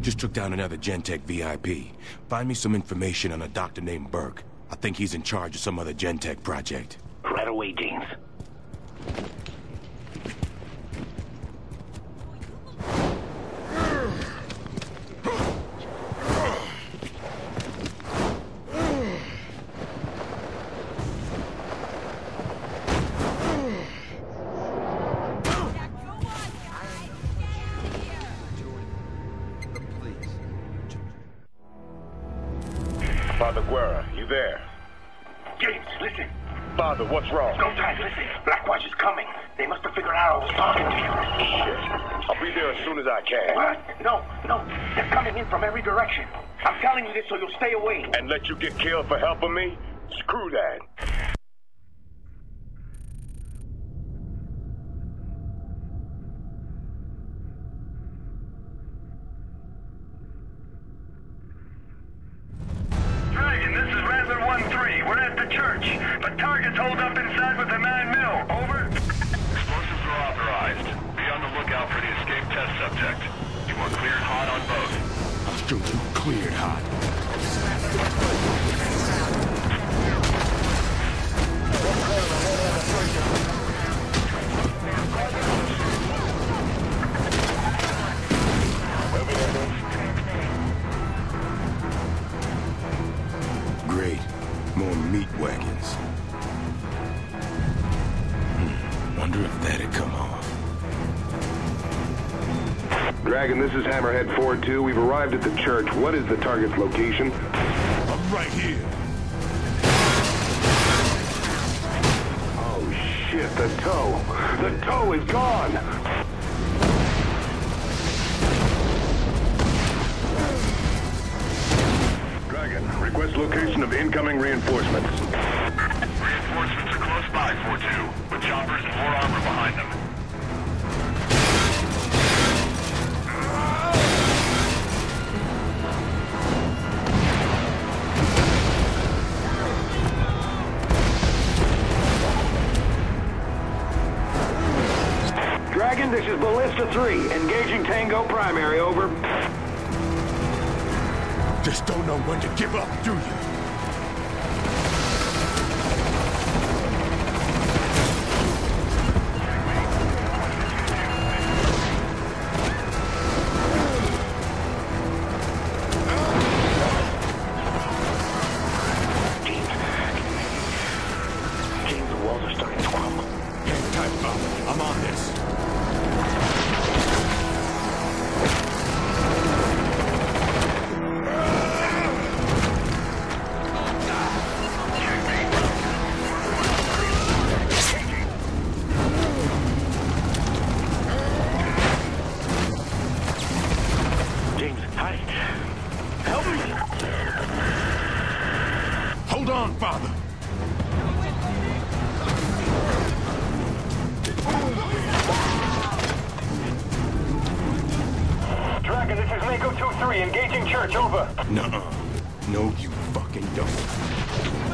Just took down another Gentek VIP. Find me some information on a doctor named Burke. I think he's in charge of some other Gentek project. Right away, James. Father Guerra, you there? James, listen. Father, what's wrong? No time, listen. Blackwatch is coming. They must have figured out I was talking to you. Shit. I'll be there as soon as I can. What? No, no. They're coming in from every direction. I'm telling you this so you'll stay away. And let you get killed for helping me? Screw that. Cleared hot. Dragon, this is Hammerhead 4-2. We've arrived at the church. What is the target's location? I'm right here. Oh, shit, the toe. The toe is gone! Dragon, request location of incoming reinforcements. Dragon, this is Ballista 3. Engaging Tango Primary, over. Just don't know when to give up, do you? Engaging church, over. Nuh-uh. No, you fucking don't.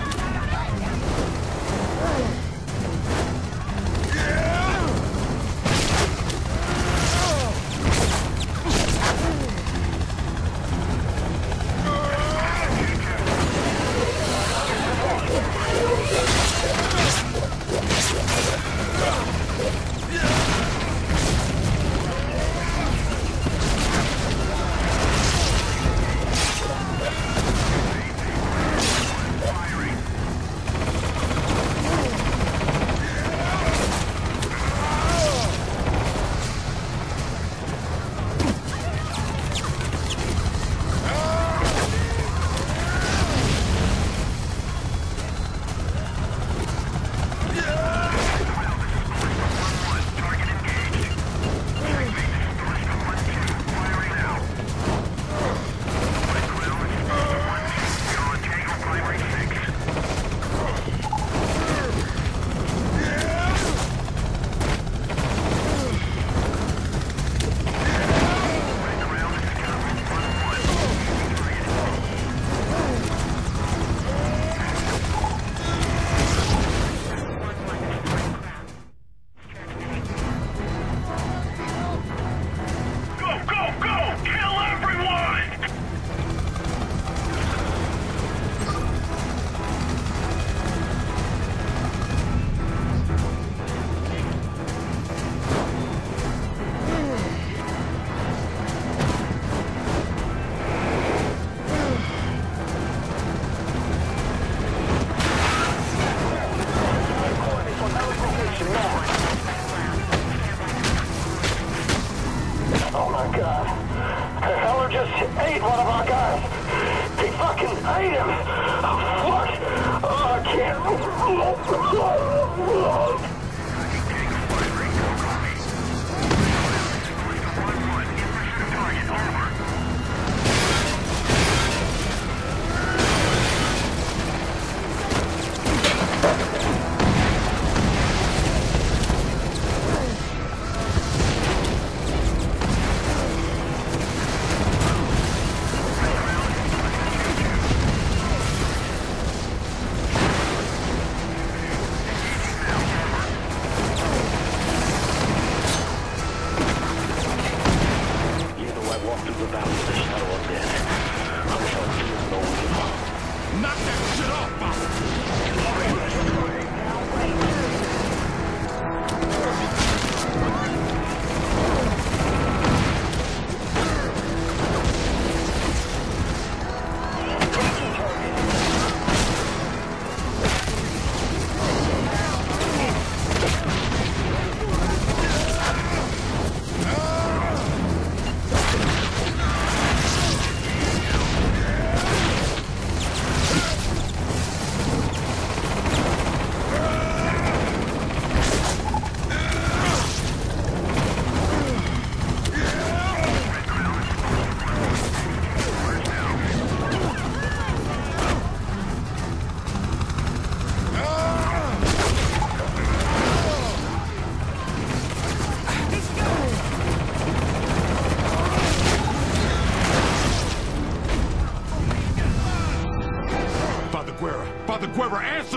Oh, my God.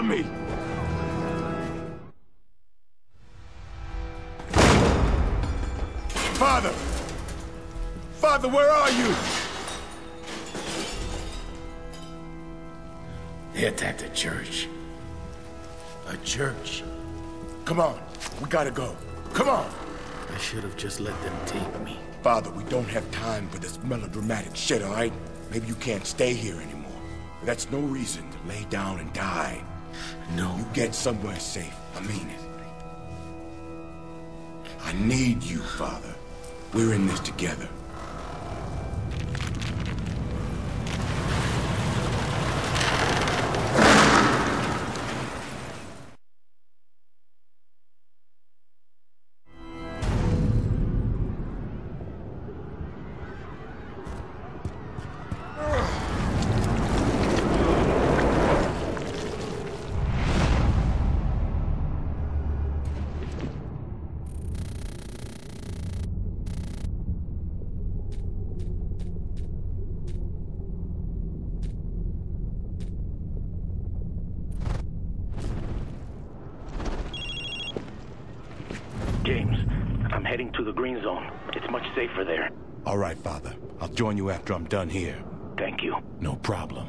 Me! Father! Father, where are you? They attacked a church. A church. Come on, we gotta go. Come on! I should have just let them take me. Father, we don't have time for this melodramatic shit, all right? Maybe you can't stay here anymore. That's no reason to lay down and die. No. You get somewhere safe. I mean it. I need you, Father. We're in this together. Heading to the green zone. It's much safer there. All right, Father. I'll join you after I'm done here. Thank you. No problem.